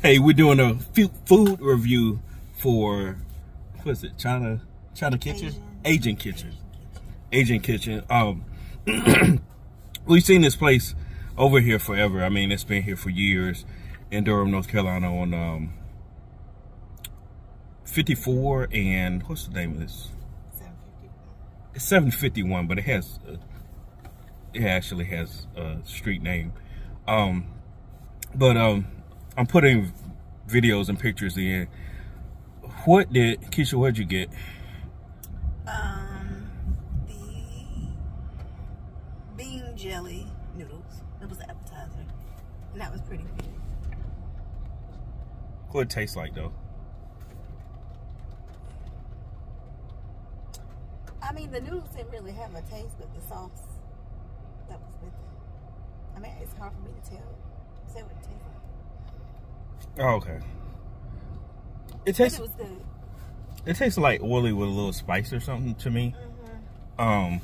Hey, we're doing a food review for what's it? China China Kitchen, Asian, Kitchen, Asian Kitchen. Um, we've seen this place over here forever. I mean, it's been here for years in Durham, North Carolina, on um 54 and what's the name of this? It's 751, but it has uh, it actually has a street name. Um, but um, I'm putting videos and pictures in. What did Keisha? What'd you get? Um, the bean jelly noodles. It was an appetizer, and that was pretty good. What it tastes like though? I mean, the noodles didn't really have a taste, but the sauce that was with it. I mean, it's hard for me to tell. Say what it tastes like. Oh, okay. It tastes. It. It tastes like oily with a little spice or something to me. Mm-hmm. Um,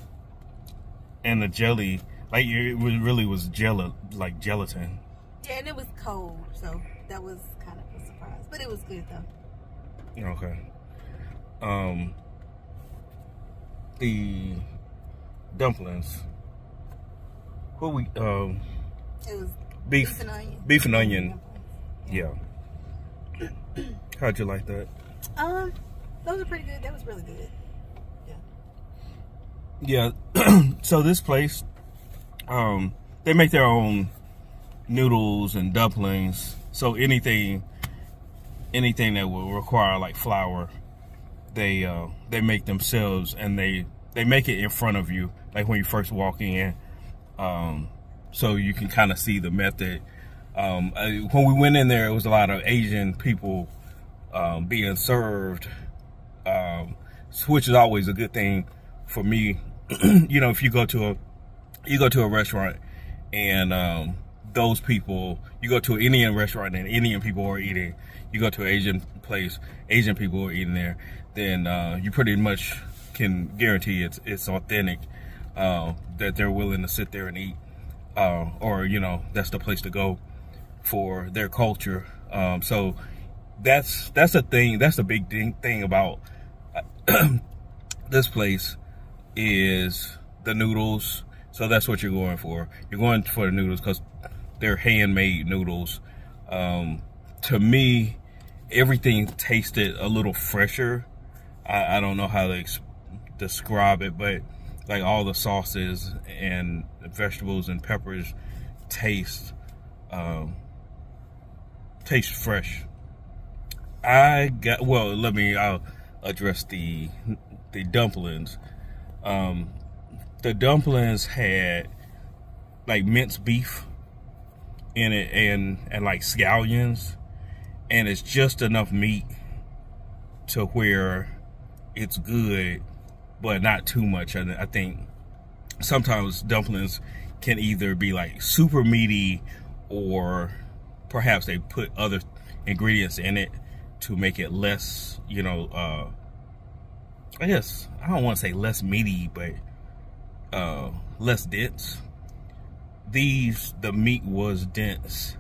and the jelly, like it really was gel like gelatin. Yeah, and it was cold, so that was kind of a surprise. But it was good though. Okay. Um, the dumplings. What we um. It was beef, beef and onion. Beef and onion. Yeah. How'd you like that? Um, those are pretty good. That was really good. Yeah. Yeah. so this place, um, they make their own noodles and dumplings. So anything, anything that will require like flour, they uh, they make themselves, and they they make it in front of you, like when you first walk in. Um, so you can kind of see the method. Um, I, when we went in there, it was a lot of Asian people um, being served, um, which is always a good thing for me. you know, if you go to a you go to a restaurant and um, those people, you go to an Indian restaurant and Indian people are eating, you go to an Asian place, Asian people are eating there, then uh, you pretty much can guarantee it's it's authentic. Uh, that they're willing to sit there and eat, uh, or you know that's the place to go for their culture. Um, so that's that's a thing. That's a big thing, thing about this place is the noodles. So that's what you're going for. You're going for the noodles because they're handmade noodles. Um, to me, everything tasted a little fresher. I, I don't know how to describe it, but like all the sauces and vegetables and peppers taste um, taste fresh. I got well. Let me. I'll address the the dumplings. Um, the dumplings had like minced beef in it and and like scallions, and it's just enough meat to where it's good but not too much. And I think sometimes dumplings can either be like super meaty or perhaps they put other ingredients in it to make it less, you know, uh, I guess, I don't want to say less meaty, but uh, less dense. These, the meat was dense,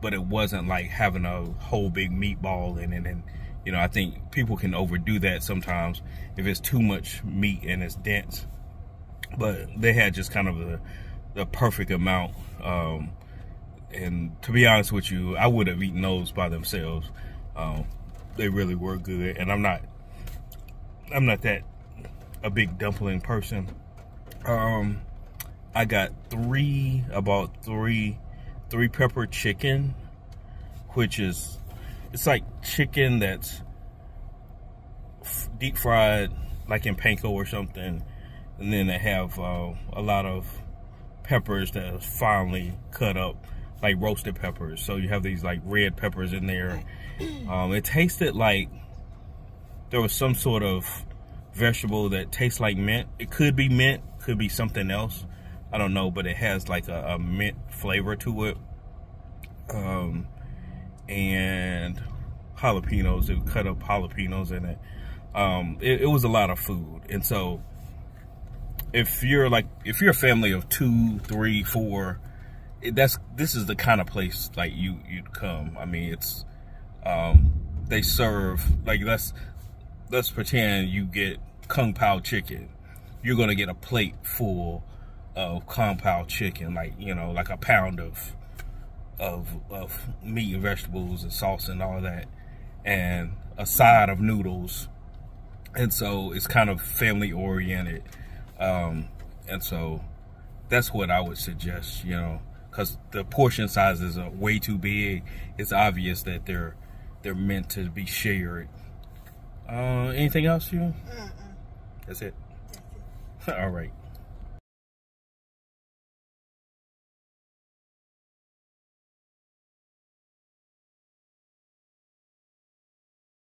but it wasn't like having a whole big meatball in it and you know, I think people can overdo that sometimes if it's too much meat and it's dense. But they had just kind of the, the perfect amount. Um, and to be honest with you, I would have eaten those by themselves. Um, they really were good, and I'm not, I'm not that a big dumpling person. Um, I got three, about three, three pepper chicken, which is it's like chicken that's deep fried, like in panko or something, and then they have uh, a lot of peppers that are finely cut up, like roasted peppers. So you have these like red peppers in there. Um, it tasted like there was some sort of vegetable that tastes like mint. It could be mint, could be something else. I don't know, but it has like a, a mint flavor to it. Um, and jalapenos. They cut up jalapenos in it. Um, it. It was a lot of food, and so if you're like if you're a family of two, three, four, it, that's this is the kind of place like you you'd come. I mean, it's um, they serve like let's let's pretend you get kung pao chicken. You're gonna get a plate full of kung pao chicken, like you know, like a pound of of of meat and vegetables and sauce and all that, and a side of noodles. And so it's kind of family oriented, um, and so that's what I would suggest. You know, because the portion sizes are way too big. It's obvious that they're they're meant to be shared. Uh, anything else, you? Mm-mm. That's it. That's it. All right.